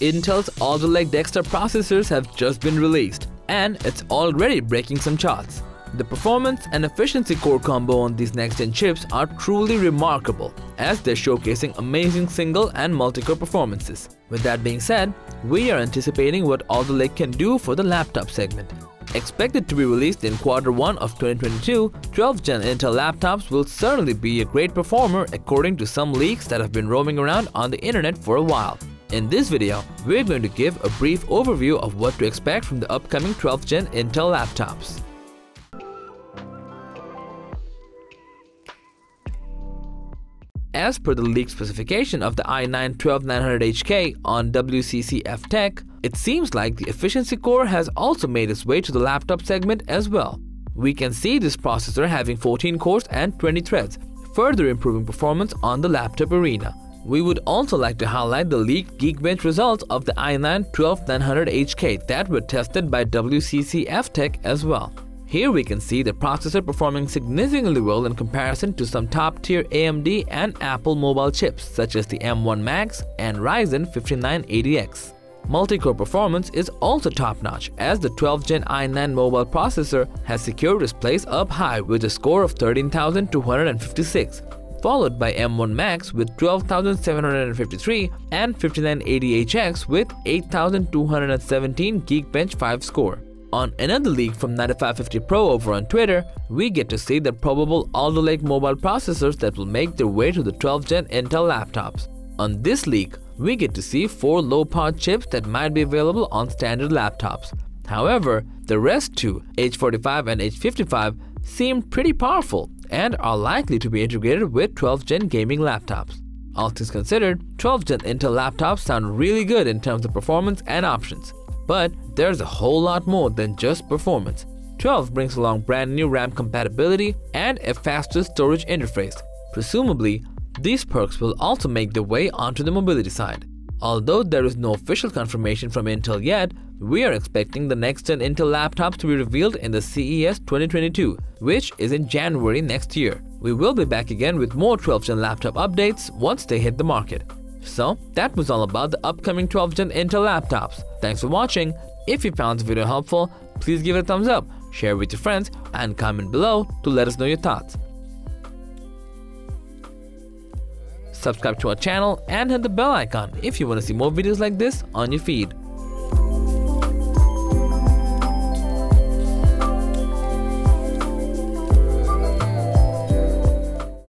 Intel's Alder Lake desktop processors have just been released, and it's already breaking some charts. The performance and efficiency core combo on these next-gen chips are truly remarkable, as they're showcasing amazing single and multi-core performances. With that being said, we are anticipating what Alder Lake can do for the laptop segment. Expected to be released in quarter 1 of 2022, 12th gen Intel laptops will certainly be a great performer according to some leaks that have been roaming around on the internet for a while. In this video, we're going to give a brief overview of what to expect from the upcoming 12th gen Intel laptops. As per the leaked specification of the i9-12900HK on WCCF Tech, it seems like the efficiency core has also made its way to the laptop segment as well. We can see this processor having 14 cores and 20 threads, further improving performance on the laptop arena. We would also like to highlight the leaked Geekbench results of the i9-12900HK that were tested by WCCF Tech as well. Here we can see the processor performing significantly well in comparison to some top-tier AMD and Apple mobile chips such as the M1 Max and Ryzen 5980X. Multi-core performance is also top-notch as the 12th Gen i9 mobile processor has secured its place up high with a score of 13,256, followed by M1 Max with 12,753 and 5980HX with 8,217 Geekbench 5 score. On another leak from 9550 Pro over on Twitter, we get to see the probable Alder Lake mobile processors that will make their way to the 12th gen Intel laptops. On this leak, we get to see 4 low-power chips that might be available on standard laptops. However, the rest two, H45 and H55, seem pretty powerful and are likely to be integrated with 12th gen gaming laptops. All things considered, 12th gen Intel laptops sound really good in terms of performance and options. But there's a whole lot more than just performance. 12 brings along brand new RAM compatibility and a faster storage interface. Presumably, these perks will also make their way onto the mobility side. Although there is no official confirmation from Intel yet, we are expecting the next-gen Intel laptops to be revealed in the CES 2022, which is in January next year. We will be back again with more 12-gen laptop updates once they hit the market. So that was all about the upcoming 12th gen Intel laptops. Thanks for watching. If you found the video helpful, please give it a thumbs up, share it with your friends, and comment below to let us know your thoughts. Subscribe to our channel and hit the bell icon if you want to see more videos like this on your feed.